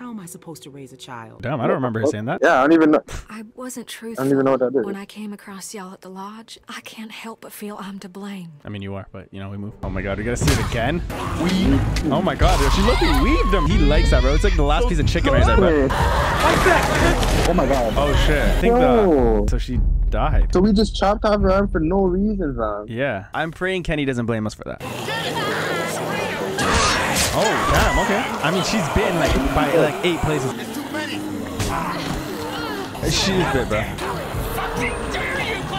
How am I supposed to raise a child? Damn, I don't remember her saying that. Yeah, I don't even know. I wasn't truthful. I don't even know what that is. When I came across y'all at the lodge, I can't help but feel I'm to blame. I mean, you are, but you know, we move. Oh my god, we gotta see it again. Weave. Oh my god, she looking weaved him. He likes that, bro. It's like the last piece of chicken right there, bro. Oh my god. Oh shit. I think Oh. the. So she died. So we just chopped off her arm for no reason, fam. Yeah. I'm praying Kenny doesn't blame us for that. Oh, damn, okay. I mean, she's been like by like eight places. She's bit, bro.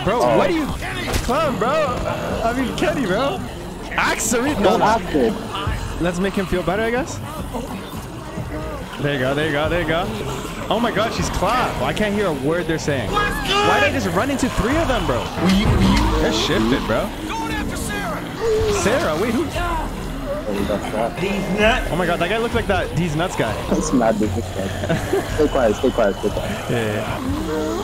Bro, oh. what are you. Clown, bro. I mean, Kenny, bro. Axel, no, Don't. Let's make him feel better, I guess. There you go, there you go, there you go. Oh my god, she's clap. I can't hear a word they're saying. Why did I just run into three of them, bro? They're shifted, bro. Sarah, wait, who? Oh, that's that. Oh my god, that guy looked like that These Nuts guy. That's mad disrespect. stay quiet, stay quiet, stay quiet. Yeah, yeah.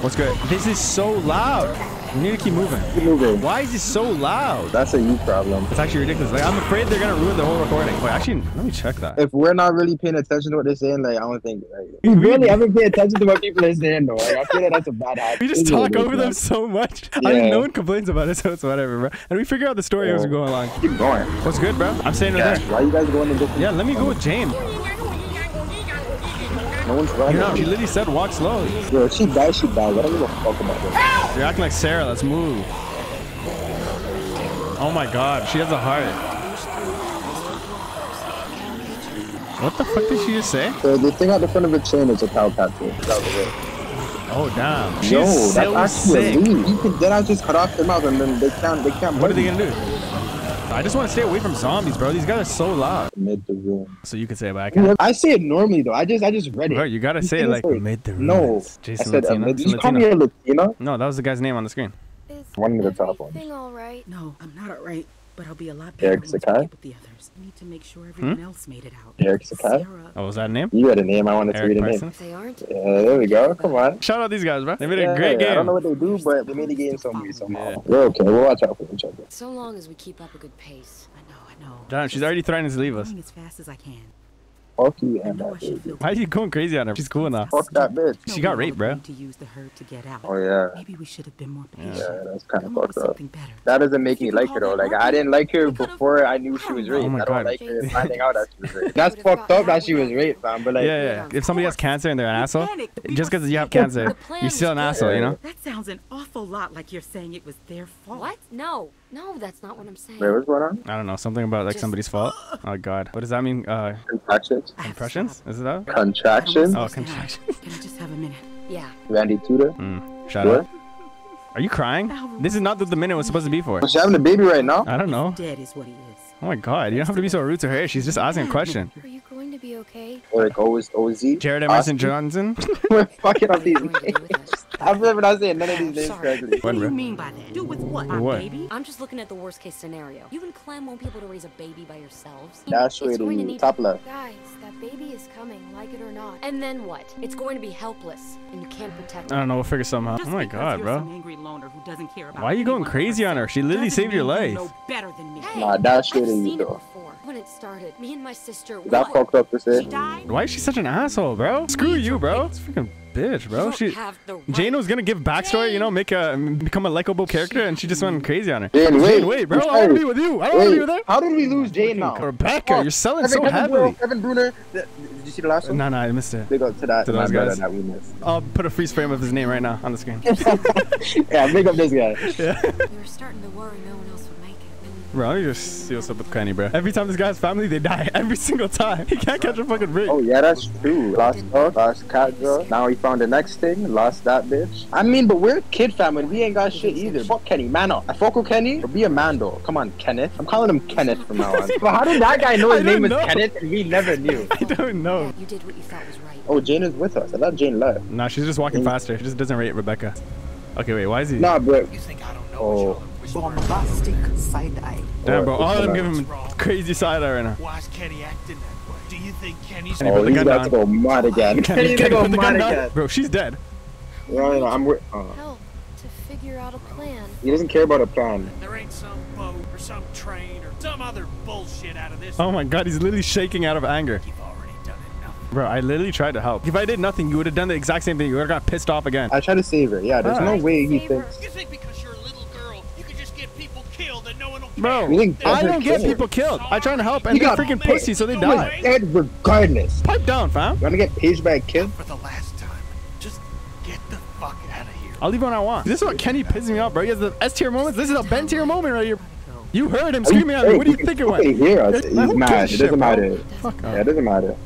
What's good? This is so loud. We need to keep moving. Keep moving. Why is it so loud? That's a you problem. It's actually ridiculous. Like, I'm afraid they're gonna ruin the whole recording. Wait, actually, let me check that. If we're not really paying attention to what they're saying, like I don't think like, we really haven't paid attention to what people are saying though. Like, I feel like that's a bad habit. We just It's talk over them so much. I mean, Yeah. no one complains about it, so it's whatever, bro. And we figure out the story as we go along. Keep going. What's good, bro? I'm staying right Yeah. there. Why you guys going in different? Yeah, let me go with Jane. No one's running. You know, she literally said walk slow. Yo, if she dies, she dies. I don't give a fuck about this. You're acting like Sarah. Let's move. Oh my god, she has a heart. What the fuck did she just say? So the thing at the front of the chain is a cow capsule. That was it. Oh damn. She's Yo, so that's actually sick. a lead. You can then I just cut off their mouth and then they can't they can't. What are they gonna do? I just want to stay away from zombies, bro. These guys are so loud. Mid the room. So you can say it, back. I say it normally though. I just I just read it. Bro, you gotta say it like say- mid the No, ruins. I Jason said uh, Latino. Latino. Jason You call me Latino. a Latino? No, that was the guy's name on the screen. Is One of the top ones. everything all right? No, I'm not alright, but I'll be a lot better Eric Sakai? the others. I need to make sure hmm? everyone else made it out. Eric Sakai? Sarah, Oh, was that a name? You had a name. I wanted to read a name. Carson. If they aren't, Yeah, there we go. Come on. Shout out these guys, bro. They made a Yeah, great I don't know what they do, but they made the game some way somehow. Yeah. We're okay. We'll watch out for each other. so long as we keep up a good pace. I know, I know. Damn, she's already threatening to leave us. Going as fast as I can. Fuck you and that I should baby. feel. Why are you going crazy on her? She's cool now. Fuck that bitch. She got we raped, bro. To use the herb to get out. Oh yeah. Maybe we should have been more patient. Yeah, that's kind of Come up with fucked up. better. That doesn't make me like her though. Like I didn't like her before I knew she was raped. Oh my I don't God. like her finding out that she was raped. That's fucked up that she was raped, fam. But like, Yeah, yeah. If somebody has cancer and they're an asshole, panicked. Just because you have cancer, you're still an was asshole, you know? That sounds an awful lot like you're saying it was their fault. What? No, no, that's not what I'm saying. wait, what's going on? I don't know. Something about like Just- somebody's fault. Oh god. What does that mean? Uh, Contractions. I impressions? Is it that? Contractions. Oh, Slow down. contraction. Can I just have a minute? Yeah. Randy Tudor. Mm. Shut What? up. Are you crying? This is not what the minute was supposed to be for. She's having a baby right now. I don't know. Dead is what he is. Oh my god. You don't have to be so rude to her. She's just asking a question. Be okay? Or like always OZ. Jared Emerson Austin. Johnson. We're fucking up these Going names. I'm never not saying none of these I'm names correctly. What do you mean by that? Do with what? My what? baby? I'm just looking at the worst case scenario. You and Clem won't be able to raise a baby by yourselves. Dash It's going to rating need- top left. Guys, that baby is coming, like it or not. And then what? It's going to be helpless, and you can't protect I don't know. We'll figure something out. Just Oh my god, bro. Angry loner who doesn't care about Why are you going crazy on her? She literally saved your life. know better than me. Hey, Nah, Dash I've rating you seen it though. Before. When it started, me and my sister. Is that fucked up to say? Why is she such an asshole, bro? Screw you, bro. This freaking bitch, bro. She. don't have the right. Jane was gonna give backstory, you know, make a become a likable character, and she just went crazy on her. Jane, wait. Jane, wait, bro. I want to be with you. I don't want to be with her. How did we lose Jane now? Rebecca, Fuck. you're selling Kevin, so Kevin heavily. Bruno, Kevin Bruner. Did you see the last one? No, no, I missed it. Big up to that. To those guys. that we missed. I'll put a freeze frame of his name right now on the screen. yeah, big up this guy. We were starting to worry no one Bro, let me just see what's up with Kenny, bro. Every time this guy's family, they die. Every single time. He can't catch a fucking break. Oh yeah, that's true. Lost dog, lost cat girl. Now he found the next thing. Lost that bitch. I mean, but we're kid family. We ain't got shit either. Fuck Kenny, man up. I fuck with Kenny. Or be a man though. Come on, Kenneth. I'm calling him Kenneth from now on. but how did that guy know his I don't name was know. Kenneth and we never knew? I don't know. You did what you thought was right. Oh, Jane is with us. I thought Jane left. Nah, she's just walking faster. She just doesn't rate Rebecca. Okay, wait, why is he? Nah, bro. You think I don't know Oh. What y'all are whispering about? Bombastic side eye. Damn, bro. All of them Alright, give him crazy side eye right now. Why is Kenny acting that way? Do you think Kenny's Kenny, Oh, put the he's gun about to go mad again. Kenny, Kenny's Kenny, gonna go mad again. Bro, she's dead. No, no, I'm. wi- Uh, Help to figure out a plan. he doesn't care about a plan. There ain't some boat or some train or some other bullshit out of this. Oh my god, he's literally shaking out of anger. You've already done Bro, I literally tried to help. If I did nothing, you would have done the exact same thing. You would have got pissed off again. I tried to save her. Yeah, there's Ah. no way he Save her. thinks. Bro, You think I don't get killed? people killed. I try to help and You they're freaking made. pussy, so they You die. were Dead regardless. Pipe down, fam. You wanna get paged by a kid? For the last time, just get the fuck out of here. I'll leave when I want. This is what Kenny pisses me off, bro. He has the S tier moments. This is a Ben tier moment right here. You heard him Are screaming at me. What do you he think it can went? fucking hear He's who gives mad. It doesn't matter. Fuck Yeah, off. it doesn't matter.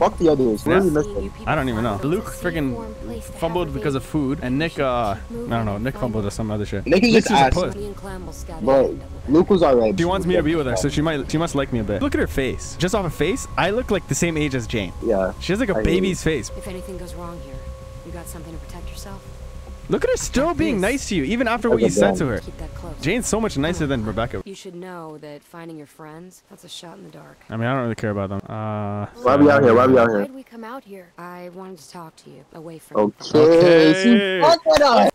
Fuck the others. Where Yeah. we missed Seeing them? you people I don't even know. Luke this freaking Warm place to have fumbled because of food, and Nick, uh, I don't know. Nick fumbled or some other shit. Nick is Nick's just a asking. puss. Me and Clem But. Luke was alright. She wants me to be with her, so she might, she must like me a bit. Look at her face. Just off her face, I look like the same age as Jane. Yeah. She has like a I- baby's face. If anything goes wrong here, you got something to protect yourself? Look at her still being nice to you, even after what you said to dog. her. Keep that close. Jane's so much nicer than Rebecca. You should know that finding your friends, that's a shot in the dark. I mean, I don't really care about them. Uh, Why we out here? Why we out here? Why'd we come out here? I wanted to talk to you away from the Okay. Okay. See, fuck.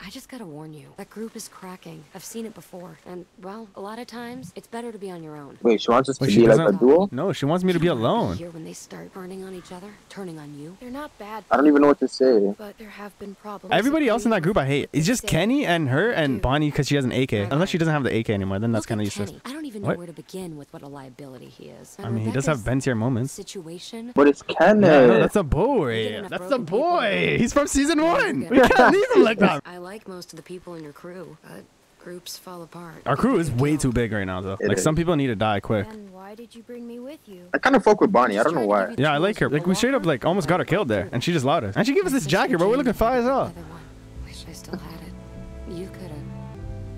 I just gotta warn you, that group is cracking. I've seen it before. And, well, a lot of times, it's better to be on your own. Wait, she wants us to Wait, she be like a doesn't- duel? No, she wants me to be You don't wanna alone. Here when they start turning on each other, turning on you. They're not bad. I don't even know what to say. But there have been problems. Everybody else in that group I hate. It's just Kenny and her and Bonnie because she has an AK. Unless she doesn't have the AK anymore, then that's kind of at useless. Kenny. I don't even know What? where to begin with what a liability he is. I mean, he does have Ben tier moments. Situation. But it's Kenneth. Yeah, no, that's a boy. That's the broken people. boy. He's from season one. We can't leave him like that. I like most of the people in your crew, but groups fall apart. Our crew is way too big right now, though. It Like is. some people need to die quick. Then why did you bring me with you? I kind of fuck with Bonnie. I don't know why. Yeah, I like her. Like we straight up like almost got her killed there, and she just allowed us. And she gave us this jacket, bro. We're looking fire as hell. Wish I still had it. You could have.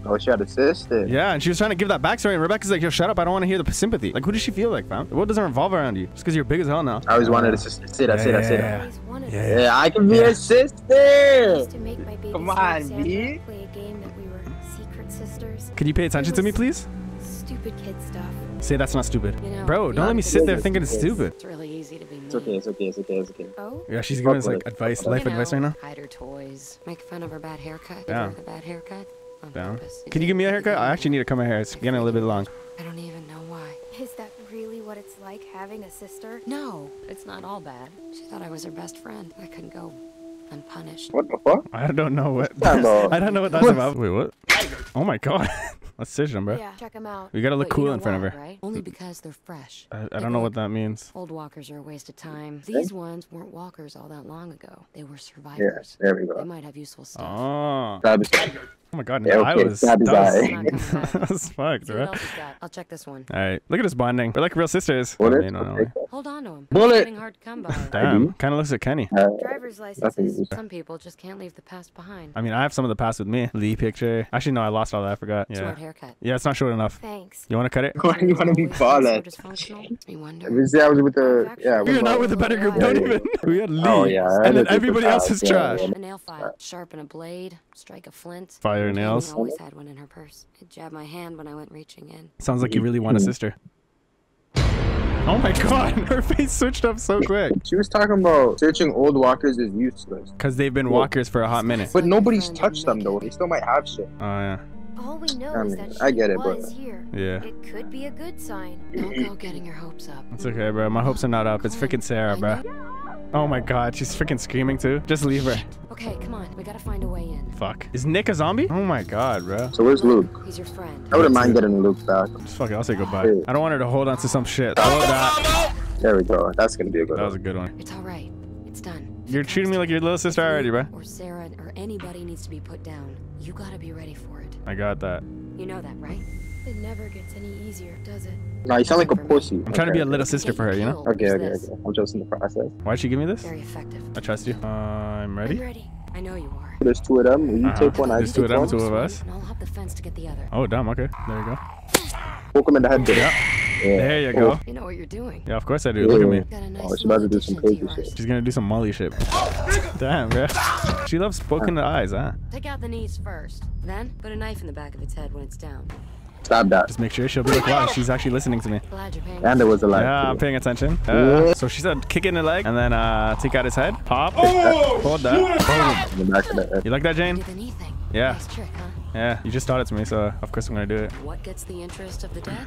Oh, she had a sister. Yeah, and she was trying to give that backstory, and Rebecca's like, "Yo, shut up! I don't want to hear the sympathy." Like, who does she feel like, fam? The world doesn't revolve around you just because you're big as hell now. I always wanted a sister. Say that, say that, say Yeah. that. Always wanted Yeah. this. Yeah, I can be Yeah. a I sister. used to make my baby Come on, Sandra B. play a game that we were secret sisters. Can you pay attention to me, please? Stupid kid stuff. Say that's not stupid, You know, bro. Don't let me sit there thinking it's Yes. stupid. It's really easy to be mean. It's okay, it's okay, it's okay, it's okay. Oh? Yeah, she's Fuck giving us like advice, life You advice right now. Hide her toys. Make fun of her bad haircut. Yeah. the bad haircut. On Down. purpose. Can you give me a haircut? I actually need to cut my hair. It's getting a little bit long. I don't even know why. Is that really what it's like having a sister? No, it's not all bad. She thought I was her best friend. I couldn't go unpunished. What the fuck? I don't know what. I. I don't know what that's about. Wait, what? Oh my god. Let's stitch them, bro. Yeah, check them out. We gotta look But cool you know in front why, of her. Right? Only because they're fresh. I, I don't a know what that means. Old walkers are a waste of time. These ones weren't walkers all that long ago. They were Yeah, survivors. there we go. They might have useful stuff. Oh. Stab his- Oh my god, Yeah, I was stab his that was, eye. It's not coming back. that was fucked, See bro. what else he's got. I'll check this one. All right, look at us bonding. We're like real sisters. Bullet? I mean, no, no, Okay. Hold on to him. Bullet. Hard come by. Damn, kind of looks like Kenny. Uh, Driver's nothing. licenses. Some people just can't leave the past behind. I mean, I have some of the past with me. Lee picture. Actually, no, I lost all that. I forgot. Yeah. Smart haircut. Yeah, it's not short enough. Thanks. You want to cut it? Why do you want to be Always ballin'? so dysfunctional. Wonder. Let me say I was with the yeah. We are not with the better group. Don't Yeah, yeah. even. We had Lee. Oh, yeah, And then everybody else is trash. A nail file, sharpen a blade, strike a flint. Fire Amy nails. always had one in her purse. It jabbed my hand when I went reaching in. Sounds like you really want a sister. Oh my god, her face switched up so quick. She was talking about searching old walkers is useless. Because they've been walkers for a hot minute. But nobody's touched them though. They still might have shit. Oh, yeah. All we know I is that she I get it, but- here. Yeah. It could be a good sign. Don't go getting your hopes up. It's okay, bro. My hopes are not up. It's freaking Sarah, bro. Oh my god, she's freaking screaming too. Just leave her. Okay, come on. We gotta find a way in. Fuck. Is Nick a zombie? Oh my god, bro. So where's Luke? He's your friend. I wouldn't mind getting Luke back. Just fuck it. I'll say goodbye. I don't want her to hold on to some shit. I love that. There we go. That's gonna be a good That was a good one. It's all right. It's done. You're treating me like your little sister already, bro. Or Sarah or anybody needs to be put down. You gotta be ready for it. I got that. You know that, right? It never gets any easier, does it? Nah, you sound like a pussy. I'm trying to be a little sister for her, you know? Okay, okay, okay. I'm just in the process. Why'd she give me this? Very effective. I trust you. Uh, I'm I'm ready. ready. I know you are. There's two of them. Will you Uh-huh. take one? There's two of them, two of us. And I'll hop the fence to get the other. Oh, damn. Okay. There you go. Poke him in the head. Yeah. Yeah. There you go. You know what you're doing. Yeah, of course I do. Look at me. Nice oh, she's about to do some crazy yours. shit. She's gonna do some Molly shit. Damn, bro. She loves poking the eyes, huh? Take out the knees first. Then put a knife in the back of its head when it's down. Stab that. Just make sure she'll be like, wow, she's actually listening to me. Glad you're paying And there was a light. Yeah, I'm paying attention. Uh, so she said kick in the leg and then uh, take out his head. Pop. Hold that. Boom. In the back of the head. You like that, Jane? Do the knee thing. Yeah. Nice trick, huh? Yeah, you just taught it to me, so of course I'm gonna do it. What gets the interest of the dead?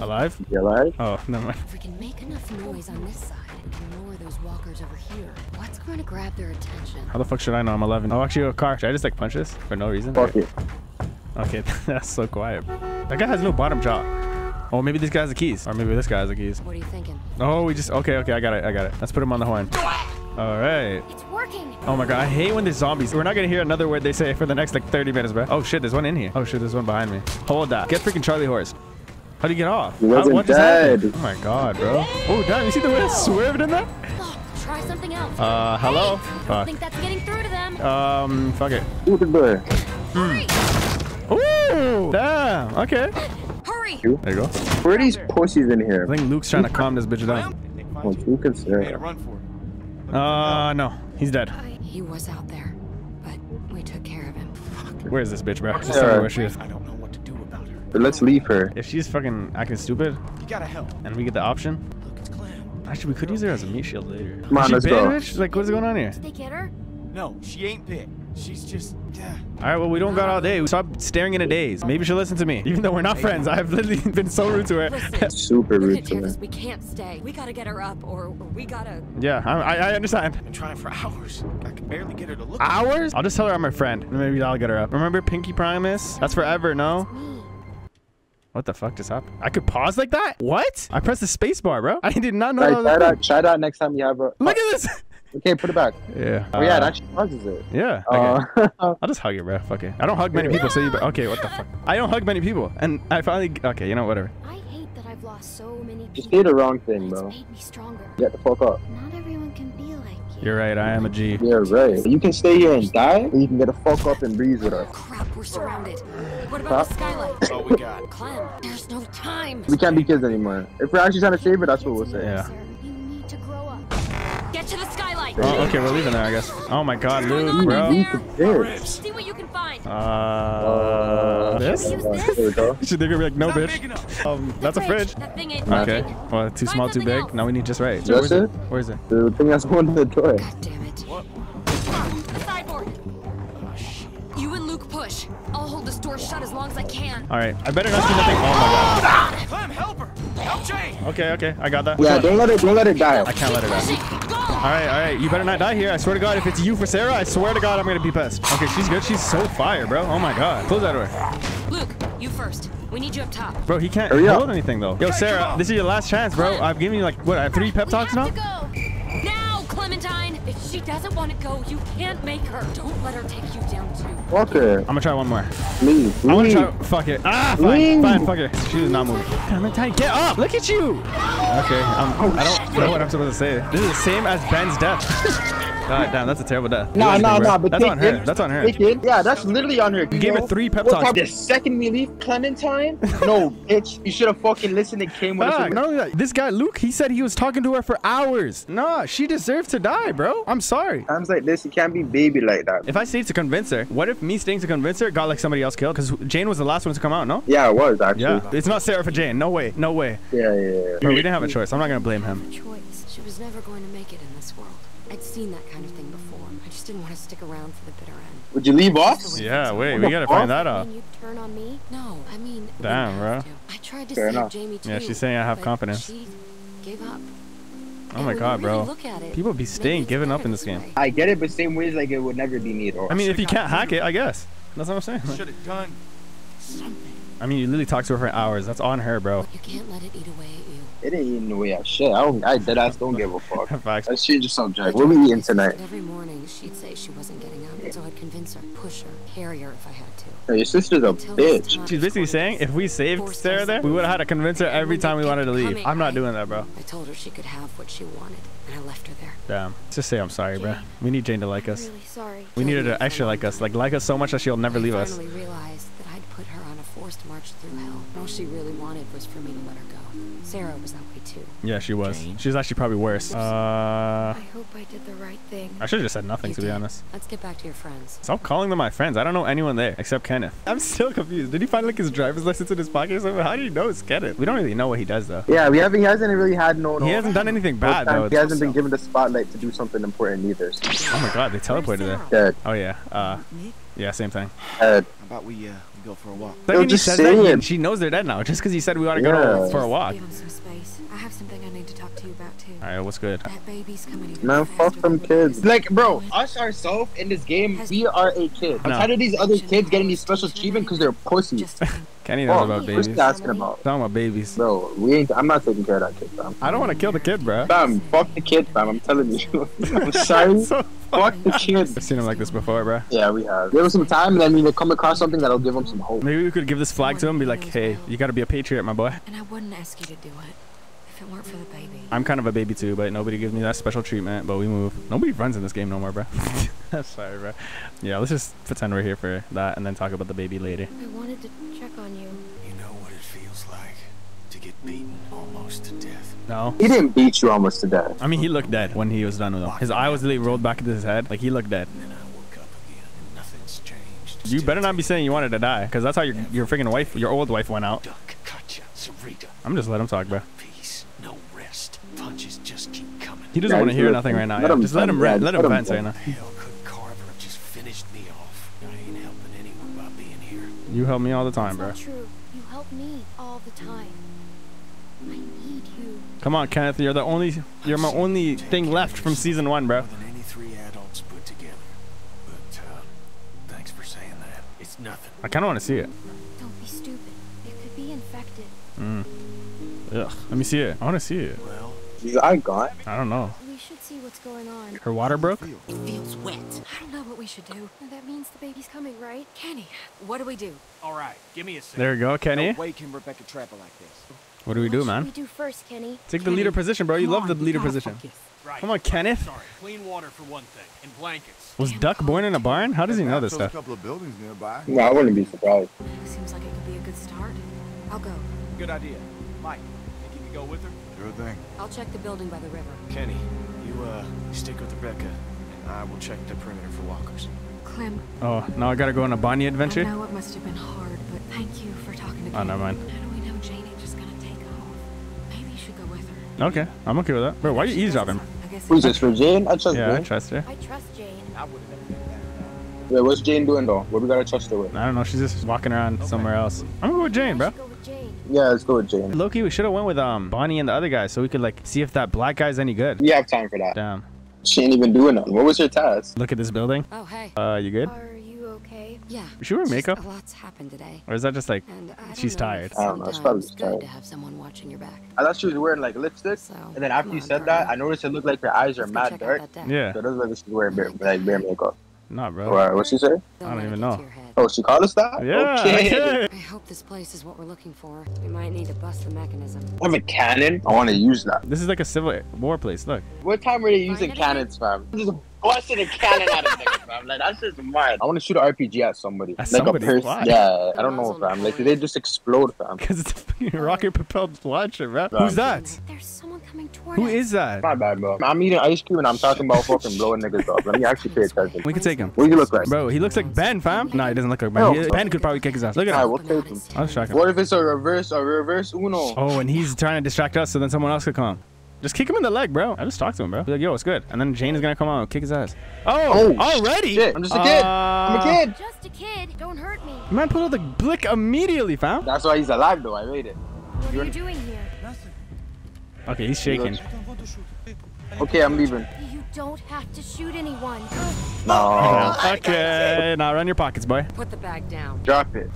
Alive? You alive? Oh, never mind. If we can make enough noise on this side, we can lure those walkers over here. What's going to grab their attention? How the fuck should I know I'm 11? Oh, actually, a car. Should I just like punch this for no reason? Fuck it. Okay, that's so quiet. That guy has no bottom jaw. Oh, maybe this guy has the keys. Or maybe this guy has the keys. What are you thinking? Oh, we just... Okay, okay, I got it. I got it. Let's put him on the horn. All right. It's working. Oh my god, I hate when there's zombies. We're not gonna hear another word they say for the next like 30 minutes, bro. Oh shit, there's one in here. Oh shit, there's one behind me. Hold that. Get freaking Charlie horse. How do you get off? He wasn't How, what just dead. happened? Oh my god, bro. Oh damn, you see the way I swerved in there? Try something else. Uh, hello? I Fuck. think that's getting through to them. Um, fuck it. Who's the boy? Hurry! Ooh, damn. Okay. Hurry! There you go. Where are these pussies in here? I think Luke's trying to calm this bitch down. Well, you can say. run for it. Uh, no, he's dead. He was out there, but we took care of him. Where is this bitch, bro? Just tell me where she is. I don't know what to do about her. But let's leave her. If she's fucking acting stupid You gotta help. and we get the option, Look, it's Clem. actually we could use her as a meat shield later. Come on, she let's big, go. bitch? Like, what's going on here? Did they get her? No, she ain't big. She's just. Yeah. All right, well, we don't got all day. We stop staring in a daze. Maybe she'll listen to me. Even though we're not friends, I've literally been so rude to her. Listen, Super rude to her. we can't stay. We gotta get her up, or, or we gotta. yeah, I, I I understand. I've been trying for hours. I can barely get her to look. Hours? I'll just tell her I'm her friend. and Maybe I'll get her up. Remember Pinky Primus? That's forever, no? What the fuck just happened? I could pause like that? What? I pressed the space bar, bro. I did not know Right, that was try a that, try that next time you have a. Look at this. Okay, put it back. Yeah. Oh yeah, Uh, it actually pauses it. Yeah. Okay. Uh, I'll just hug it, bro. Fuck it. I don't hug many people, so you. Okay, what the fuck? I don't hug many people, and I finally. Okay, you know whatever. I hate that I've lost so many just people. say the wrong thing, It's bro. made me stronger. Get the fuck up. Not everyone can be like you. You're right. I am a G. Yeah, right. You can stay here and die, or you can get the fuck up and breathe with us. Crap, we're surrounded. What about the skylight? That's all we got. Clem, there's no time. We can't be kids anymore. If we're actually trying to save her, that's what we'll say. Yeah. Oh, okay, we're leaving there, I guess. Oh my God, Luke, on bro. Beat the bitch. See what you can find. Uh, this? Use this? There we go. Should they gonna be like, no, bitch. Um, that's a fridge. That thing ain't Okay. Well, too small, too big. Now we need just right. Just Where's it? it? Where is it? The thing that's on the door. God damn it. What? The sideboard. You and Luke push. I'll hold this door shut as long as I can. All right. I better not see nothing. Oh my Clem, help her. Help Jane. God. Okay, okay. I got that. Yeah, don't let it, don't let it die. I can't let it die. All right, all right. You better not die here. I swear to God, if it's you for Sarah, I swear to God, I'm gonna be pissed. Okay, she's good. She's so fire, bro. Oh my God. Close that door. Luke, you first. We need you up top. Bro, he can't Hurry up. hold anything though. Yo, Sarah, this is your last chance, bro. I've given you like what, I have three pep We talks now? Have to go. Now, Clementine. If she doesn't want to go, you can't make her. Don't let her take you down too. Fuck her. I'm gonna try one more. Leave. I'm gonna try. Fuck it. Ah, fine, Leave. fine. Fuck it. She is not moving. Clementine, get up! Look at you. Okay, um, I don't know what I'm supposed to say. This is the same as Ben's death. God damn, that's a terrible death. Nah, You nah, bro. nah, but that's on her. it. That's on her. It. Yeah, that's literally on her. You gave her three pep What talks. The second we leave Clementine, no, bitch, you should have fucking listened and came with us. not this guy Luke, he said he was talking to her for hours. Nah, she deserved to die, bro. I'm sorry. Times like this, you can't be baby like that. If I stayed to convince her, what if me staying to convince her got like somebody else killed? Because Jane was the last one to come out, no? Yeah, it was actually. Yeah, it's not Sarah for Jane. No way, no way. Yeah, yeah, yeah. Bro, we didn't have a choice. I'm not gonna blame him. Choice. She was never going to make it in this world. I'd seen that kind of thing before. I just didn't want to stick around for the bitter end. Would you leave us? Yeah, wait, we the gotta find that out. And you turn on me? No, I mean. Damn, bro. I tried to Fair save enough. Jamie too. Yeah, she's saying I have confidence. She gave up. Oh And my god, really bro. look at it, People be maybe staying, giving up in this game. I get it, but same ways like it would never be me though. I mean, if you can't hack it, I guess. That's what I'm saying. Should have done something. I mean, you literally talked to her for hours. That's on her, bro. You can't let it eat away at you. It ain't eating away at shit. I don't. I dead ass don't give a fuck. Facts. Let's change the subject. What we eating tonight? Every morning, she'd say she wasn't getting up, so I'd convince her, push her, carry her if I had to. Hey, your sister's a Until bitch. She's basically saying if we saved Sarah there, we would have had to convince her every time we wanted to leave. I'm not doing that, bro. I told her she could have what she wanted, and I left her there. Damn. Just say I'm sorry, bro. We need Jane to like us. Really sorry. We need her to actually like us. Like, like us so much that she'll never I leave us. finally realized forced march through hell. All she really wanted was for me to let her go. Sarah was that way too. Yeah, she was. Jane? She's actually probably worse. Uh, I hope I did the right thing. I should have just said nothing, You to be honest. Let's get back to your friends. Stop calling them my friends. I don't know anyone there except Kenneth. I'm still confused. Did he find like his driver's license in his pocket or something? How do you know it's Kenneth? We don't really know what he does though. Yeah, we haven't. He hasn't really had no. no He hasn't done anything bad though. He hasn't been given the spotlight to do something important either. Oh my god, they teleported there. Dead. Oh yeah. Uh, yeah, same thing. Dead. How about we uh go for a walk. Second he just says say that, it. she knows they're dead now. Just because he said we ought to go Yeah. for a walk. Give him some space. I have something I need to talk to you about too. All right, what's good? That baby's coming even Man, fuck them kids. Like, bro, us ourselves in this game, we are a kid. I'm No. tired of these other kids getting these special treatment because they're pussies. Just think. Kenny knows Fuck, about babies. he asking about? Talking about babies. Bro, we ain't. I'm not taking care of that kid, fam. I don't want to kill the kid, bro. Fam, fuck the kid, fam. I'm telling you. I'm sorry. So fuck the kid. I've seen him like this before, bro. Yeah, we have. Give him some time, and then we'll come across something that'll give him some hope. Maybe we could give this flag to him, be like, hey, you got to be a patriot, my boy. And I wouldn't ask you to do it if it weren't for the baby. I'm kind of a baby too, but nobody gives me that special treatment. But we move. Nobody runs in this game no more, bro. Sorry, bro. Yeah, let's just pretend we're here for that and then talk about the baby later. I wanted to check on you. You know what it feels like to get beaten almost to death. No. He didn't beat you almost to death. I mean, he looked dead when he was done with him. His eye was literally rolled back into his head. Like, he looked dead. And then I woke up again and nothing's changed. You better not be saying you wanted to die, because that's how your, your freaking wife, your old wife went out. Duck, Katjaa, Sarita. I'm just let him talk, bro. Peace, no rest. Punches just keep coming. He doesn't Yeah, want to hear nothing right now. let yeah. Just let him vent, Let him let vent right now. Hell could Carver have just finished me off. I ain't helping anyone by being here. You help me all the time, bro. not true. You help me all the time. I need you. Come on, Kenneth. You're the only, you're my only thing left from season one, bro. More than any three adults put together. But, uh, thanks for saying that. It's nothing. I kind of want to see it. Don't be stupid. It could be infected. Mm. Ugh. Let me see it. I want to see it. Well, Is I gone? I don't know. We should see what's going on. Her water broke? It feels wet. I don't know what we should do. That means the baby's coming, right? Kenny, what do we do? All right, give me a second. There you go, Kenny. No way can Rebecca trap like this. What do we what do, should man? we do first, Kenny? Take the leader position, bro. You Come love on, the leader gotta position. focus. Right. Come on, Kenneth. Sorry. Clean water for one thing, and blankets. Was Duck born in a barn? How does he know this There's a couple of buildings nearby. No, I wouldn't be surprised. Seems like it could be a good start. I'll go. Good idea. Mike, think you could go with her? Sure thing. I'll check the building by the river. Kenny, you, uh, stick with Rebecca, and I will check the perimeter for walkers. Clem, Oh, now I gotta go on a Bonnie I adventure? know it must have been hard, but thank you for talking to me. Oh, never mind. Okay, I'm okay with that. Bro, why are you eavesdropping? I guess Who's this for Jane? I trust Yeah, I Jane. trust her. I trust Jane. I would have never been back. Wait, what's Jane doing though? What we gotta trust her with? I don't know. She's just walking around somewhere else. I'm gonna go with Jane, bro. go with Jane. Yeah, let's go with Jane. Loki, we should have went with um Bonnie and the other guy so we could like see if that black guy's any good. We have time for that. Damn. She ain't even doing nothing. What was her task? Look at this building. Oh, hey. Uh, you good? Are you okay? Yeah. Is she wearing makeup? A lot's happened today. Or is that just like And I don't she's tired? I don't know, it's probably Sometimes tired. good to have someone watching your back. I thought she was wearing like lipstick, So, and then after you on, said that, I noticed it looked like her eyes are Let's mad dark. Yeah. So it doesn't look like she's wearing bare, like bare makeup. Nah, bro. Or what she say? Don't I don't even know. to your head. Oh, she called us that? Yeah. Okay. okay. I hope this place is what we're looking for. We might need to bust the mechanism. I have a cannon. I want to use that. This is like a civil war place. Look. What time were they using cannons, fam? Just busting a cannon out of niggas, fam. Like that's just mad. I want to shoot an RPG at somebody. At like somebody? a person. Why? Yeah, I don't know, fam. Like they just explode, fam. Because it's a fucking rocket propelled launcher, bro. Right. Who's that? There's someone coming toward Who us. is that? My bad, bro. I'm eating ice cream and I'm talking about fucking blowing niggas up. Let me actually pay attention. We can take him. What do you look like? Bro, he looks like Ben, fam. Nah, he doesn't look like Ben. No. He- ben could probably kick his ass. Look at Alright, him. we'll take him. I'll distract him. What if it's a reverse, a reverse Uno? Oh, and he's trying to distract us so then someone else could come. Just kick him in the leg, bro. I just talked to him, bro. Be like, yo, it's good. And then Jane is gonna come out and kick his ass. Oh, Oh, already? Shit, I'm just a kid. I'm a Uh, kid. Just a kid. Don't hurt me. Man, put out the blick immediately, fam. That's why he's alive, though. I made it. What are you doing here? Nothing. Okay, he's shaking. Okay, I'm leaving. You don't have to shoot anyone. No. Okay, now run your pockets, boy. Put the bag down. Drop it.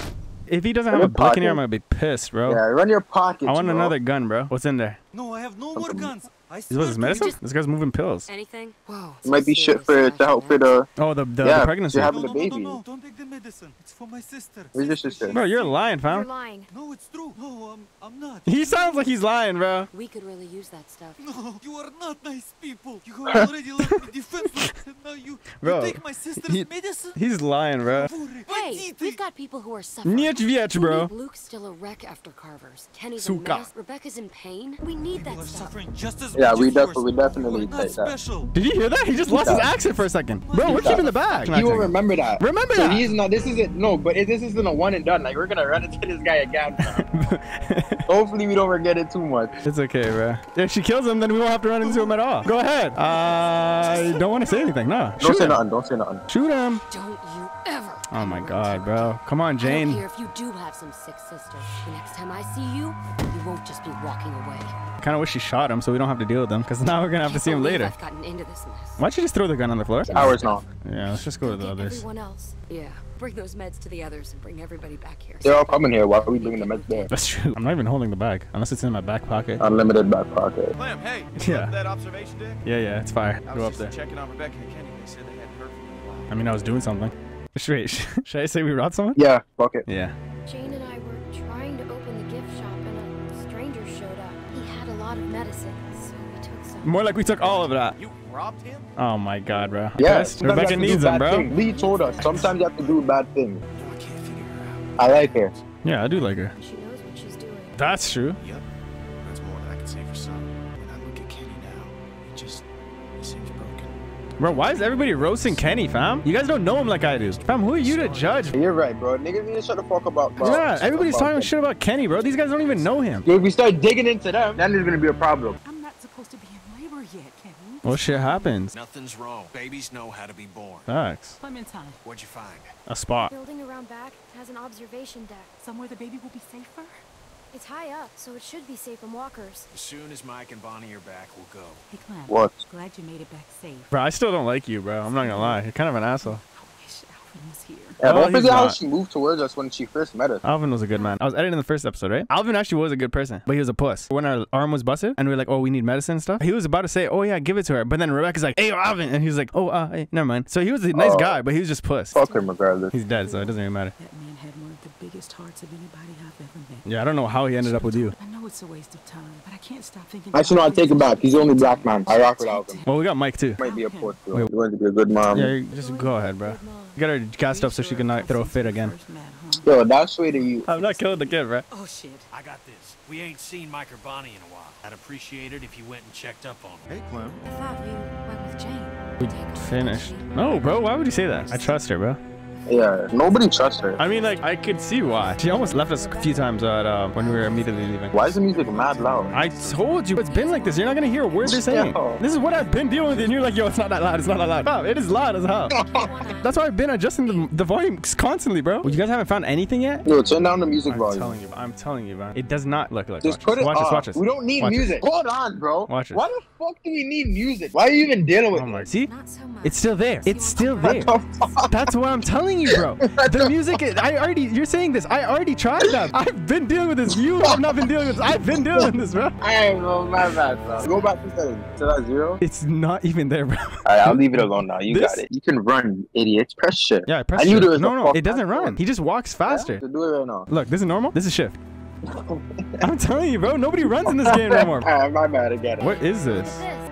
If he doesn't Run have a your blick in here, I'm gonna be pissed, bro. Yeah, run your pockets. I want bro. another gun, bro. What's in there? No, I have no more guns. I Is this medicine? This guy's moving pills. Anything? Whoa. It might be shit for stash to help of for the. Oh, the the, Yeah, the pregnancy. you have- no, having no, a no, baby. no, no, don't take the medicine. It's for my sister. Where's your sister? Bro, you're lying, fam. You're lying. No, it's true. No, I'm, I'm not. He sounds like he's lying, bro. We could really use that stuff. No, you are not nice people. You have already left me defenseless, and now you, Bro, you take my sister's he- medicine. He's lying, bro. Hey, we've got people who are suffering. Niet wiec, bro. Luke's still a wreck after Carver's. Kenny's Suka. a mess. Rebecca's in pain. We need People that are stuff. suffering just as Yeah, we, Force. def- we definitely take that. Did you hear that? He just lost his accent for a second. Bro, we're keeping the back. He will remember that. Remember so that. he's not. This isn't no, but it, this isn't a one and done. Like we're gonna run into this guy again. Hopefully we don't forget it too much. It's okay, bro. If she kills him, then we won't have to run into him at all. Go ahead. I don't want to say anything. No. Don't Shoot say him. nothing. Don't say nothing. Shoot him. Don't you ever. Oh my god, bro. Come on, Jane. I don't care if you do have some sick sister. The next time I see you, you won't just be walking away. Kind of wish she shot him so we don't have to deal with him. Because now we're going to have to see him later. I've gotten into this mess. Why'd you just throw the gun on the floor? Hours now. Yeah, let's just go to the others. Everyone else. Yeah. Bring those meds to the others and bring everybody back here. They're all coming here. Why are we bringing the meds there? That's true. I'm not even holding the bag. Unless it's in my back pocket. Unlimited back pocket. Clem, hey. Yeah. That observation deck? Yeah, yeah, it's fire. I Go up there. checking on Rebecca and Kenny. They said they hadn't heard from you in a while. I mean, I was doing something. Wait, should I say we robbed someone? Yeah, fuck it. Yeah. Jane and I were trying to open the gift shop and a stranger showed up. He had a lot of medicine, so we took some. More like we took all of that. You robbed him? Oh my god, bro. Yeah, Yes, sometimes you Rebecca have to do needs them, bro. things. Lee told us sometimes you have to do bad things. No, I can't figure her out. I like her. Yeah, I do like her. She knows what she's doing. That's true. Yep. Bro, why is everybody roasting Kenny, fam? You guys don't know him like I do. Fam, who are you to judge? You're right, bro. Niggas need to shut the fuck about. Bro. Yeah, everybody's About talking them. shit about Kenny, bro. These guys don't even know him. If we start digging into them, then there's gonna be a problem. I'm not supposed to be in labor yet, Kenny. Well, shit happens. Nothing's wrong. Babies know how to be born. Facts. Clementine, What'd you find? A spot. Building around back has an observation deck. somewhere the baby will be safer? It's high up, so it should be safe from walkers. As soon as Mike and Bonnie are back, we'll go. Hey, Clem. What? Glad you made it back safe. Bro, I still don't like you, bro. I'm not gonna lie. You're kind of an asshole. I wish Alvin was here. Yeah, don't forget how she moved towards us when she first met us. Alvin was a good man. I was editing the first episode, right? Alvin actually was a good person, but he was a puss. When our arm was busted and we were like, oh, we need medicine and stuff, he was about to say, oh, yeah, give it to her. But then Rebecca's like, hey, Alvin. And he was like, oh, uh, hey, never mind. So he was a nice Oh. guy, but he was just puss. Fuck him regardless. He's dead, so it doesn't even matter. That man had one of the biggest hearts of anybody I've ever met. Yeah, I don't know how he ended up with you. I know it's a waste of time, but I can't stop thinking. Actually, no, I should not take it back. He's the only black man. I rock with Alvin. Well, we got Mike, too. Might be a poor too. Wait. You're going to be a good mom. Yeah, just go ahead, bro. You got her gassed up so she can not throw a fit again. First? Yo, that's sweet of you. I'm not killing the kid, bro. Oh shit. I got this. We ain't seen Mike or Bonnie in a while. I'd appreciate it if you went and checked up on them. Hey, Clem. I thought you went with Jane. We Take off the finished. No, bro, why would you say that? I trust her, bro. Yeah, nobody trusts her. I mean, like, I could see why. She almost left us a few times at, uh, when we were immediately leaving. Why is the music mad loud? I told you it's been like this. You're not gonna hear a word they're saying. Yo. This is what I've been dealing with, and you're like, yo, it's not that loud. It's not that loud. Bro, it is loud as hell. That's why I've been adjusting the, the volume constantly, bro. You guys haven't found anything yet? Yo, turn down the music I'm volume. telling you, I'm telling you, bro. It does not look like. Just watch put this. it Watch off. this. Watch this. We don't need Watch this. music. Hold on, bro. Watch this. Why the fuck do we need music? Why are you even dealing with Oh my. See, so it's still there. It's still there. What the fuck? That's what I'm telling you, bro. The music, is, I already, you're saying this. I already tried that. I've been dealing with this. You have not been dealing with this. I've been dealing with this, bro. Alright, bro, my bad, bro. Go back to settings. To that zero. It's not even there, bro. Alright, I'll leave it alone now. You This- got it. You can run, you idiots. Press shift. Yeah, I pressed I knew shift. there was No, no, it doesn't button. run. He just walks faster. Yeah, do it right now. Look, this is normal. This is shift. I'm telling you, bro. Nobody runs in this game no more. Alright, my bad again. What is this? at this.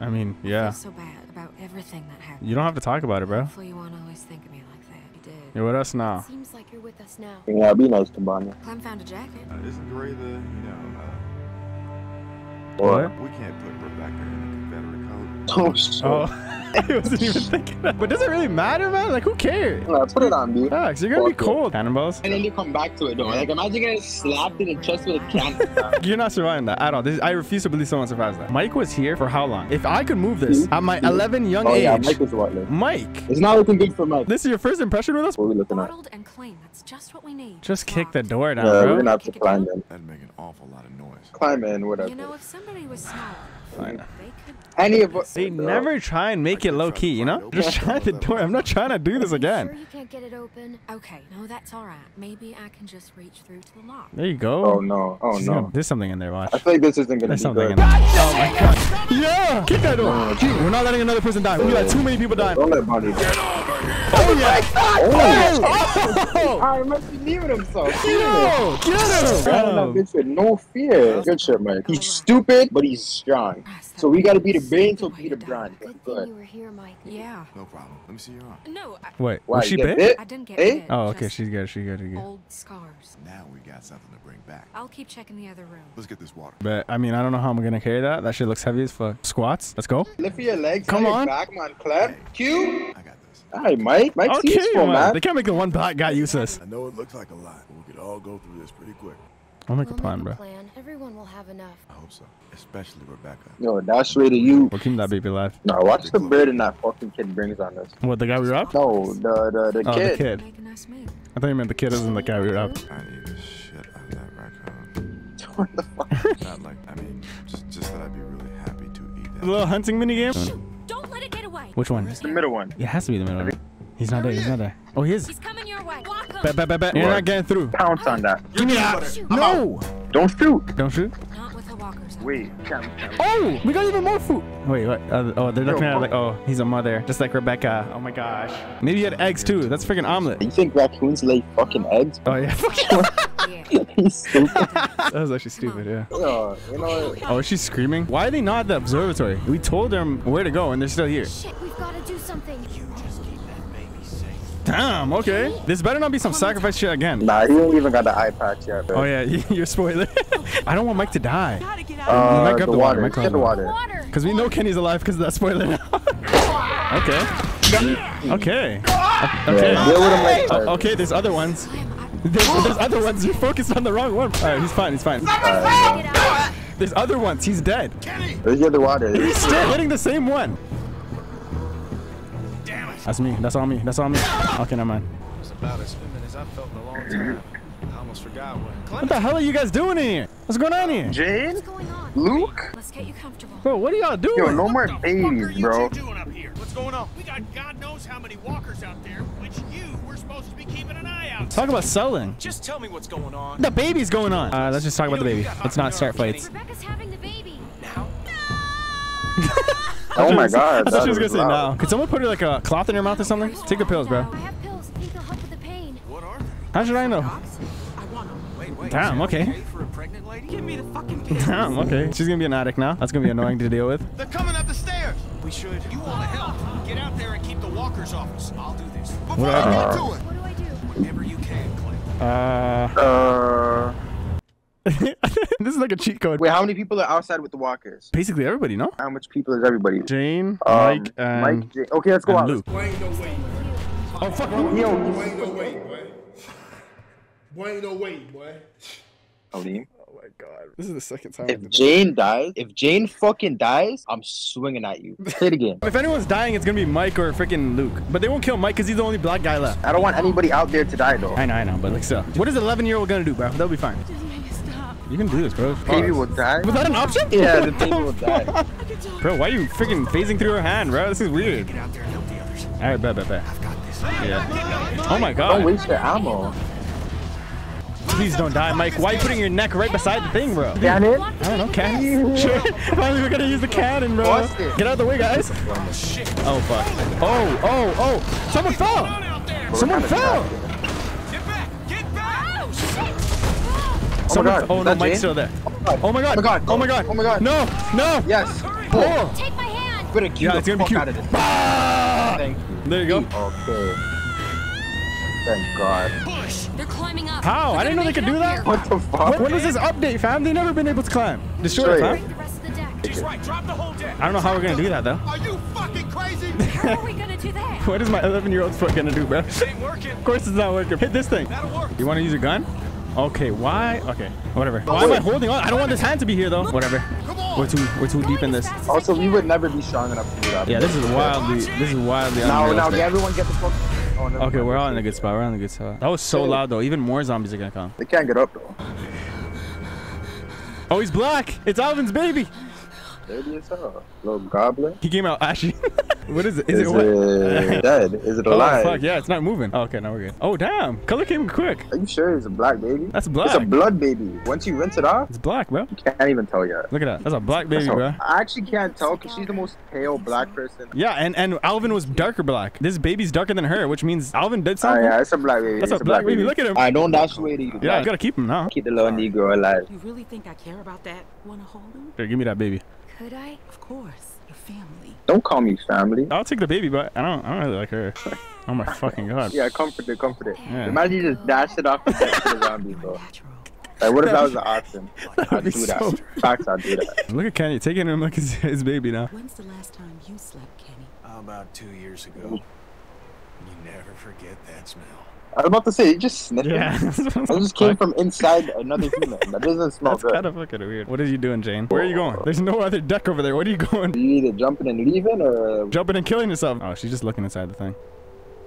I gave you. I mean, yeah. feel so bad about everything that happened. You don't have to talk about it, bro. Hopefully you won't always think of me like that. You did. You're with us now. It Seems like you're with us now. Yeah, be nice to Bonnie. Clem found a jacket. Uh, isn't Gray the, you know, What? uh, we can't put Rebecca in a Confederate coat. Oh, shit. Oh, I wasn't even thinking that. But does it really matter, man? Like, who cares? Yeah, put it on, dude. Facts, you're gonna be cold. Cannonballs? And then you come back to it, though. Like, imagine getting slapped in the chest with a can. You're not surviving that at all. This, I refuse to believe someone survives that. Mike was here for how long? If I could move this hmm? at my hmm? 11 young oh, yeah, age, Mike is what, like? Mike, It's not looking good for Mike. this is your first impression with us? What are we looking at? And clean. That's just what we need. Just kick the door down, Yeah, we're bro. gonna have to climb in. That'd make an awful lot of noise. Climb in, whatever. You know, if somebody was smart, Fine. they could. Any of us. See, never try and make it low key, you know? Just try the door. I'm not trying to do this Sure again. you can't get it open. Okay, no, that's all right. Maybe I can just reach through to the lock. There you go. Oh, no. Oh, She's no. gonna- There's something in there, watch. I feel like this isn't gonna There's be something good. in there. Oh my god. Yeah! Kick that door. Oh, we're not letting another person die. We got too many people dying. Don't let Bonnie. Oh yeah! Oh! Oh! oh! I must be leaving himself. Yo! Get him! Running that bitch with no fear. Good shit, Mike. He's stupid, but he's strong. So we gotta be the brain so Peter Brand. Good thing Good. you were here, Mike. Yeah. No problem. Let me see your arm. No, I, Wait, Why, was she you get bit? bit? I didn't get Eh? bit. Oh, okay, just she's good. She's good. She's good. Old scars. Now we got something to bring back. I'll keep checking the other room. Let's get this water. But I mean, I don't know how I'm gonna carry that. That shit looks heavy as fuck. Squats. Let's go. Lift your legs. Come on. on. Your back, come on, Clem. Q. I got this. Hi, Mike. Mike's Okay, useful, man. man. They can't make the one black guy useless. I know it looks like a lot, but we could all go through this pretty quick. I'll make a We'll plan, make bro. plan. Everyone will have enough. I hope so. Especially Rebecca. Yo, that's way to you. We're keeping that baby alive. No, watch the burden that fucking kid brings on us. What, the guy we robbed? No, the the, the Oh, kid. the kid. Make a nice meal. I thought you meant the kid isn't the guy we robbed. I need the shit out of that raccoon. what the fuck? Not like, I mean, just, just that I'd be really happy to eat that. The little hunting mini game. Don't let it get away. Which one? It's The middle one. It has to be the middle. one. He's not there. He's not there. Oh, he is. He's coming your way. Walk him. Bet, bet, bet, bet. You're not getting through. Pounce on that. Give me that. No. Don't shoot. Don't shoot. Not with the walkers. out. Wait, Cam, Cam. Oh, we got even more food. Wait, what? Uh, oh, they're looking Yo, at it like, oh, he's a mother, just like Rebecca. Oh my gosh. Maybe you had eggs too. That's freaking omelet. You think raccoons lay fucking eggs? Oh yeah. Yeah. He's stupid. that was actually stupid. Yeah. Yo, you know, Oh, she's screaming. Why are they not at the observatory? We told them where to go, and they're still here. Shit, we've got to do something. Damn. Okay. This better not be some sacrifice shit again. nah, he ain't even got the eye patch yet. Bro. Oh yeah, you're spoiler. I don't want Mike to die. Gotta get out. Uh, Mike, grab the the water, water. Mike, grab Get the the water. Water. Because we know Kenny's alive because of that spoiler now. okay. Okay. Okay. deal with him like Oh, okay, there's other ones. There's, there's other ones. You're focused on the wrong one. All right, he's fine. He's fine. Get. There's other ones. He's dead. Let's get the water. He's still hitting the same one. Damn it. That's me. That's all me. That's all me. Okay, never mind. It's about as swimming as I've felt in a long time. I almost forgot what. What the hell are you guys doing in here? What's going on here? Jane? What's going on? Luke? Let's get you comfortable. Bro, what are y'all doing? Yo, no more What the fuck are babies, you bro. two doing up here? What's going on? We got God knows how many walkers out there, which you were supposed to be keeping an eye out. Talk about selling. Just tell me what's going on. The baby's going on. Uh, let's just talk about the baby. Let's not start fights. Rebecca's having the baby. Oh my god. I thought she was gonna is say loud. no. Could someone put her like a cloth in her mouth or something? Take the pills, bro. I have pills. I think they'll help with the pain. What are they? How should I know? I want them. Wait, wait. Damn, okay. For a pregnant lady? Give me the fucking pills. Damn, okay. She's gonna be an addict now. That's gonna be annoying to deal with. They're coming up the stairs. We should. You want to help? Get out there and keep the walkers off us. I'll do this. Before What I happened? get to it. What do I do? Whatever you can, Clay. Uh, Uh, this is like a cheat code. wait, how many people are outside with the walkers? Basically everybody, no? How much people is everybody? Jane, Um, Mike, and, Mike, Jane. Okay, let's go out. Luke. Oh fuck! Yo, Boy, ain't no way, boy. Boy, ain't no way, boy. Salim, Oh my god, this is the second time. if Jane dies, if Jane fucking dies, I'm swinging at you. Say it again. If anyone's dying, it's gonna be Mike or freaking Luke. But they won't kill Mike because he's the only black guy left. I don't want anybody out there to die though. I know, I know, but like still. What is an 11 year old gonna do, bro? That'll be fine. You can do this, bro. Baby will die. Was that an option? Yeah, the baby will die. I can do Bro, why are you freaking phasing through her hand, bro? This is weird. Get out there and help the others. All right, bet, bet, bet. I've got this. Yeah. Oh my Don't god. waste your ammo. Please don't die, Mike. Why are you putting your neck right beside the thing, bro? Can it? I don't know, can Sure. Finally, we're gonna use the cannon, bro. Get out of the way, guys. Oh fuck. Oh, oh, oh! Someone fell. Someone fell. Get back. Get back. Oh, Someone. God, Oh no, that Mike's Jane? still there. Oh my god. Oh my god. Oh my god. Oh my god. No, no. Yes. Oh. Take my hand. Better cue Yeah, it's gonna be fuck cute. out of this. Ah! Thank you. There you go. Okay. Thank God. Push. They're climbing up. How? I didn't know they could do that. here. What the fuck? When, when was this update, fam? They never been able to climb. Destroy it, fam. The rest of. She's right. Drop the whole deck. I don't know how we're gonna do that though. Are you fucking crazy? How are we gonna do that? What is my 11 year old foot gonna do, bro? Ain't working. Of course it's not working. Hit this thing. That'll work. You want to use a gun? Okay, why? Okay, whatever. Oh, why am I holding on? I don't want this hand to be here though. Whatever. We're too we're too deep in this. Also, we would never be strong enough to do that. Yeah, this is wildly this is wildly Now, now, everyone get the fuck. Oh, Okay, we're all in a good spot. We're in a good spot. That was so loud though. Even more zombies are gonna come. They can't get up though. Oh, he's black. It's Alvin's baby. Dirty as hell. Little goblin. He came out ashy. what is it? Is, Is it what? it dead? Is it Oh alive? fuck yeah, it's not moving. Oh, okay, now we're good. Oh damn, color came quick. Are you sure it's a black baby? That's black. It's a blood baby. Once you rinse it off, It's black, bro. you can't even tell yet. Look at that. That's a black baby, So, bro. I actually can't tell because she's the most pale black person. Yeah, and and Alvin was darker black. This baby's darker than her, which means Alvin did Oh something. yeah, it's a black baby. That's it's a black baby. Look at him. I don't dash away to you. Yeah, you gotta keep him now. keep the little Negro alive. You really think I care about that? Wanna hold him? Here, give me that baby. Could I? Of course. Your family. Don't call me family. I'll take the baby, but I don't. I don't really like her. Oh my fucking god. Yeah, comfort it, comfort it. Yeah. Imagine you just dash it off and text the zombie, bro. Like, what if that was the option? I'd be do that. Facts, I'd do that. Look at Kenny taking him like his, his baby now. When's the last time you slept, Kenny? About two years ago. You never forget that smell. I was about to say, you just sniffed Yeah. it. I just came from inside another human. That doesn't smell That's good. kind of fucking weird. What are you doing, Jane? Where are you going? There's no other deck over there. What are you going? You either jumping and leaving or uh, Jumping and killing yourself. Oh, she's just looking inside the thing.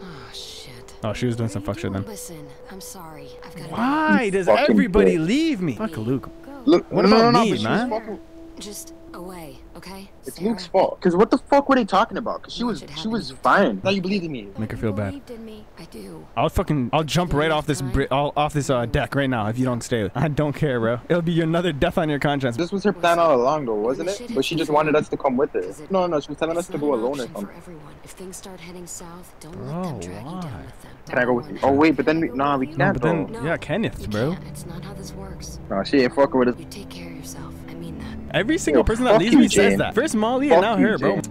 Oh, shit. Oh, she was doing some fuck shit then. Listen, I'm sorry. I've got to Why does everybody bitch. leave me? Fuck Luke. look. What no, no, about no, me, but she man? Fucking- Just away, okay? It's Sarah? Luke's fault. Cause what the fuck were they talking about? Cause she was she was fine. Now you believe in me. Make her feel bad. In me. I do. I'll fucking I'll jump right off this bri- all, off this uh, deck right now if you don't stay. I don't care, bro. It'll be another death on your conscience. This was her plan all along, though, wasn't it? But she just wanted us to come with her. No, no, she was telling us to go alone or option something. For everyone. If things start heading south, don't Bro, let them drag you down with them. Can I go with you? Oh wait, but then we, nah, we can't but then yeah, Kenneth, bro. Can't. It's not how this works. No, she ain't fucking with us. You take care Every single Yo, person that leaves you, me says that. First Molly Fuck and now her, bro.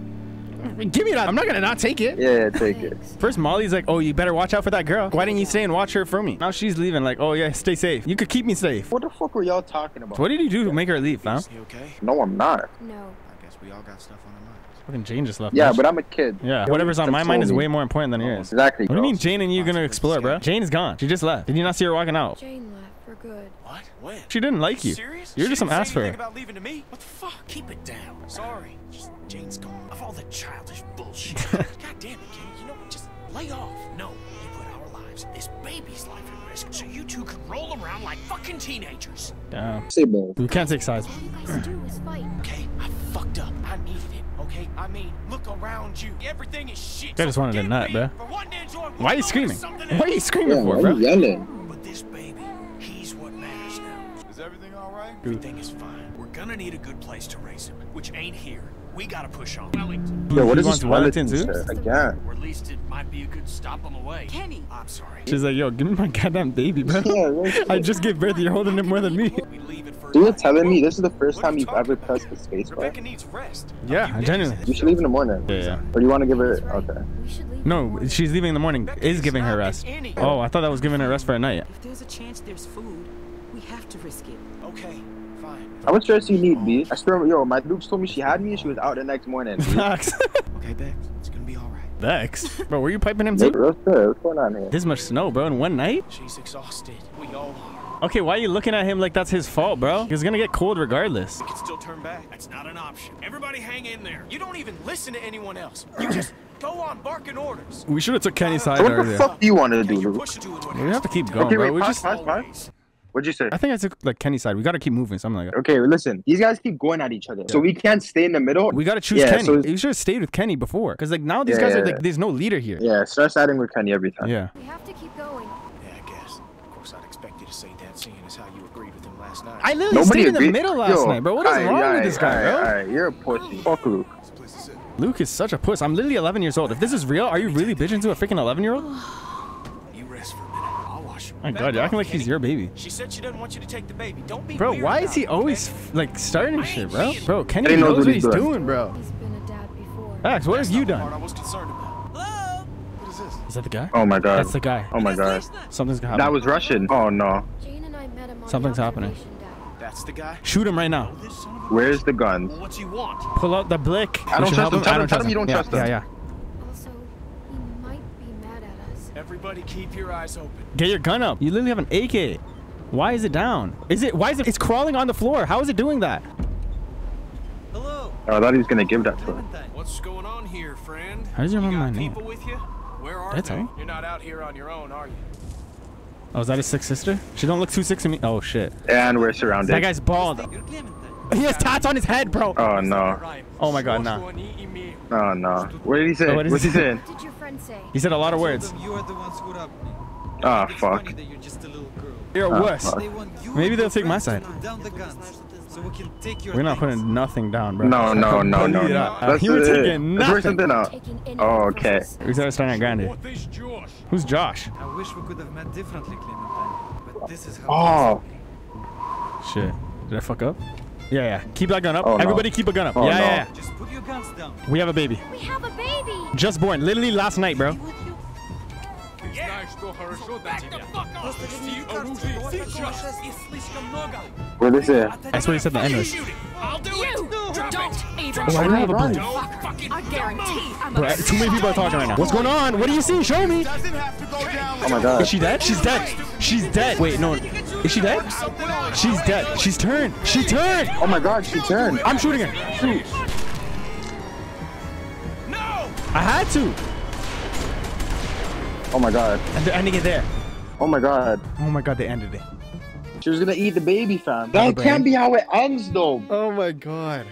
Give me that. I'm not gonna not take it. Yeah, take it. First Molly's like, oh, you better watch out for that girl. Why didn't you stay and watch her for me? Now she's leaving. Like, oh yeah, stay safe. You could keep me safe. What the fuck were y'all talking about? What did you do to make her leave, fam? Okay? No, I'm not. No. I guess we all got stuff on our minds. Fucking Jane just left. Yeah, bitch. but I'm a kid. Yeah, Yo, whatever's on my mind is way more important than oh, yours. Exactly. What do you mean Jane and you gonna explore, bro? Jane is gone. She just left. Did you not see her walking out? Jane left for good. What? When? She didn't like you. Serious? You're She just some ass for her. about leaving to me? What the fuck? Keep it down. Sorry. Just Jane's gone. Of all the childish bullshit. God damn it, Kenny. You know what? Just lay off. No. You put our lives, this baby's life at risk, so you two can roll around like fucking teenagers. Damn. Say, bro. We can't take sides. All you guys do is fight. Okay? I fucked up. I needed it. Okay? I mean, look around you. Everything is shit. I just wanted a nut, bro. for wanting to enjoy Why are you screaming? What are you screaming Yeah, for, why bro? you yelling? Right? Everything is fine. We're gonna need a good place to raise him, which ain't here. We gotta push on Wellington. Yo, what He is wants this Wellington Wellington too? shit? Again. Or at least it might be a good stop on the way. Kenny. I'm sorry. She's like, yo, give me my goddamn baby, bro. Yeah. I just gave birth. You're holding it more than me. We leave it for So you're telling me this is the first time you you've ever about? pressed the space bar? Rebecca needs rest. Yeah, genuinely. You should leave in the morning. Yeah, yeah. Or do you want to give her? He's. Okay. We should leave. No, she's leaving in the morning. Is giving her rest. Oh, I thought that was giving her rest for a night. If there's a chance there's food, we have to risk it. Okay, fine. How much stress do you need, B? I swear, yo, my Luke told me she had me and she was out the next morning. B. Facts. Okay, Bex, it's gonna be alright. Vex. Bro, were you piping him too? What's going on here? This much snow, bro, in one night? She's exhausted. We all are. Okay, why are you looking at him like that's his fault, bro? He's gonna get cold regardless. We can still turn back. That's not an option. Everybody hang in there. You don't even listen to anyone else. You just go on barking orders. We should have took Kenny's side So what the earlier. fuck do you want to do, Luke? pushing to it what We have to keep going, Okay, bro. wait, We pause, just. pause, pause. Always. What'd you say? I think I took like Kenny's side. We gotta keep moving, something like that. Okay, listen. These guys keep going at each other, so we can't stay in the middle. We gotta choose Yeah, Kenny. so- you should have stayed with Kenny before, cause like now these Yeah, guys yeah, are like, yeah. there's no leader here. Yeah, start siding with Kenny every time. Yeah. We have to keep going. Yeah, I guess. Of course, I'd expect you to say that, seeing as how you agreed with him last night. I literally Nobody stayed in the middle last Yo, night, bro. What is alright, wrong with this guy, alright, bro? alright, You're a pussy. Fuck Luke. Is. Luke is such a puss. I'm literally 11 years old. If this is real, are you really bitching to a freaking 11 year old? You rest for a minute. I'll wash him. My Back God, you're acting like he's your baby. She said she doesn't want you to take the baby. Don't be Bro, weird why is he always okay? like starting shit, bro? Bro, Kenny Kenny knows knows what what he's he's doing. doing, bro. He's been a dad before. Max, what That's have you not the part done? I was concerned about. Hello? What is this? Is that the guy? Oh my god. That's the guy. Oh my god. Something's gonna That was Russian. Oh no. Jane and I met him on Something's happening. That's the guy. Shoot him right now. This son of a- Where's the guns? Well, what's he want? Pull out the blick. I don't trust him. Tell I him- don't tell trust him you don't yeah, trust him. Yeah, yeah. Also, he might be mad at us. Everybody keep your eyes open. Get your gun up. You literally have an AK. Why is it down? Is it? Why is it? It's crawling on the floor. How is it doing that? Hello, Oh, I thought he was gonna give that to him. What's going on here, friend? How does you you remember my name? people with you? Where are That's they? all. You're not out here on your own, are you? Oh, is that his sick sister? She don't look too sick to me. Oh shit. And we're surrounded. That guy's bald. He has tats on his head, bro. Oh no. Oh my god, nah. Oh no. What did he say? Oh, what is What's he he- saying? What did your friend say? He said a lot of words. you are the ones who robbed me. Ah, It's fuck. you're just a little girl. You're a Oh, wuss. fuck. They you Maybe they'll take my side. down the guns, so we can take your We're not things. putting nothing down, bro. No, no, no, no, no. That's you were taking Let's work nothing. something out. Taking Oh, okay. forces. We started starting at Grande. What is Josh? Who's Josh? I wish we could have met differently, Clementine. But this is how Oh. Shit. Did I fuck up? Yeah, yeah. Keep that gun up. Oh, no. Everybody keep a gun up. Oh, yeah, no. yeah, Just put your guns down. We have a baby. We have a baby! Just born. Literally last night, bro. Where this is? That's what he said the end was. I'll do You it. don't even Oh, I don't have a Run. blue. I guarantee I'm Bro, too many people are talking right now. What's going on? What do you see? Show me. Oh my god. Is she dead? She's dead. She's dead. Wait, no. Is she dead? She's dead. She's turned. She turned. Oh my god, she turned. I'm shooting her. Shoot. No. I had to. Oh my god. And they're ending it there. Oh my god. Oh my god, they ended it. She was gonna eat the baby, fam. That can't be how it ends, though. Oh my god.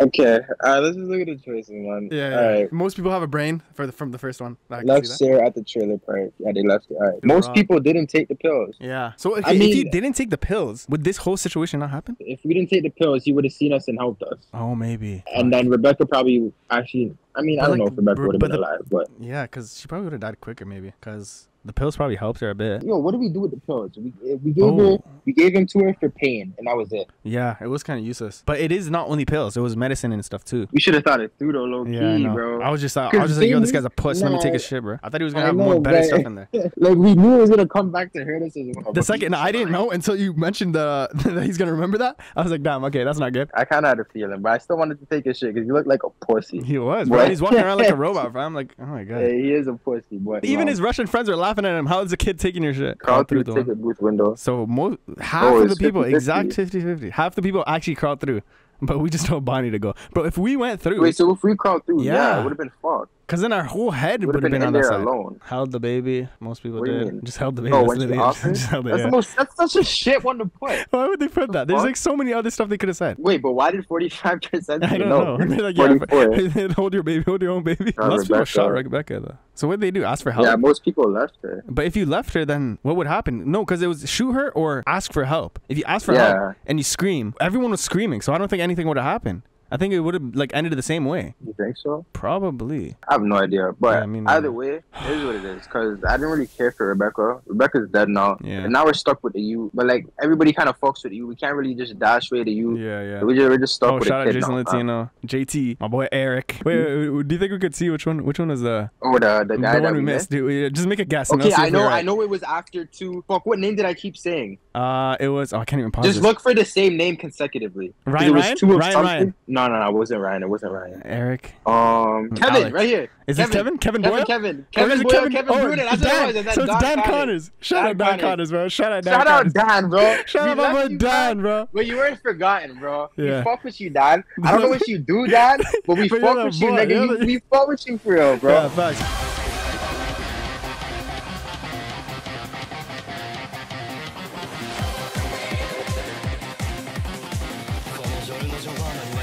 Okay, alright, let's just look at the choices, man. Yeah. yeah. Alright. Most people have a brain for the from the first one. I Left. Sarah at the trailer park. Yeah, they left it. Alright. You're Most wrong. people didn't take the pills. Yeah. So if, I if you didn't take the pills, would this whole situation not happen? If we didn't take the pills, he would have seen us and helped us. Oh, maybe. And then Rebecca probably actually. I mean, I don't know if Rebecca would have been the- alive, but Yeah, because she probably would have died quicker, maybe. Because the pills probably helped her a bit. yo, what do we do with the pills? We we gave Oh. her we gave them to her for pain, and that was it. Yeah, it was kind of useless. But it is not only pills; it was medicine and stuff too. We should have thought it through though, low Yeah, I key, know. bro. I was just, I was just like, yo, this guy's a is- puss. Let me take nah, his shit, bro. I thought he was gonna I have know, more better but- stuff in there. like we knew it was gonna come back to hurt us as well. The second, I didn't know until you mentioned the that he's gonna remember that. I was like, damn, okay, that's not good. I kind of had a feeling, but I still wanted to take his shit because he looked like a pussy. He was, bro. He's walking around like a robot, bro. I'm like, oh my god. Yeah, he is a pussy, but Even his Russian friends are laughing at him. How is the kid taking your shit? crawled through the the ticket booth window. So most half Oh, of the people, 50-50. exact 50-50. Half the people actually crawled through, but we just told Bonnie to go. Bro, if we went through, Wait, so if we crawled through, yeah, Yeah. it would have been fucked. Because then our whole head Would've been been, on that there side. alone. Held the baby. Most people What did. mean? Just held the baby. Oh, That's when she literally it. offered? Just held it, That's yeah. the most. That's such a shit one to put. Why would they put that? There's like so many other stuff they could have said. Wait, but why did forty five percent I don't no? know. They're like, yeah, hold your baby, hold your own baby. Not Most people shot Rebecca. Rebecca though. So what did they do? Ask for help? Yeah, most people left her. But if you left her, then what would happen? No, because it was shoot her or ask for help. If you ask for Yeah. help and you scream, everyone was screaming. So I don't think anything would have happened. I think it would have like ended the same way. You think so? Probably. I have no idea, but Yeah, me neither. either way, it is what it is. Cause I didn't really care for Rebecca. Rebecca's dead now, Yeah. and now we're stuck with the U. But like everybody kind of fucks with you. We can't really just dash away the U. Yeah, yeah. We just, we're just stuck Oh, with shout out Jason now, man. Latino, JT, my boy Eric. Wait, wait, wait, do you think we could see which one? Which one is the Oh, the the the guy one that we missed? Dude, we- just make a guess. Okay, I know, we're I know it was after two. Fuck, what name did I keep saying? Uh, it was. Oh, I can't even pause Just this. look for the same name consecutively. Ryan Ryan? Ryan. Ryan. No, no, no, it wasn't Ryan. It wasn't Ryan. Eric. Um, Kevin, Alex. right here. Is this Kevin? Kevin Kevin, Boyle? Kevin, Kevin is it Boyle, Kevin, oh, Bruner. That's Dan. what it was. And then so it's Don Dan Connors. Connors. Shout out Dan Connors. Connors, bro. Shout out Dan Shout Connors. out Dan, bro. Shout We out my left boy you, Dan, bro. But you weren't forgotten, bro. Yeah. We fuck with you, Dan. I don't know what you do, Dan, but we But you're fuck the with you, boy, nigga. you're You- the- We fuck with you for real, bro. Yeah, facts.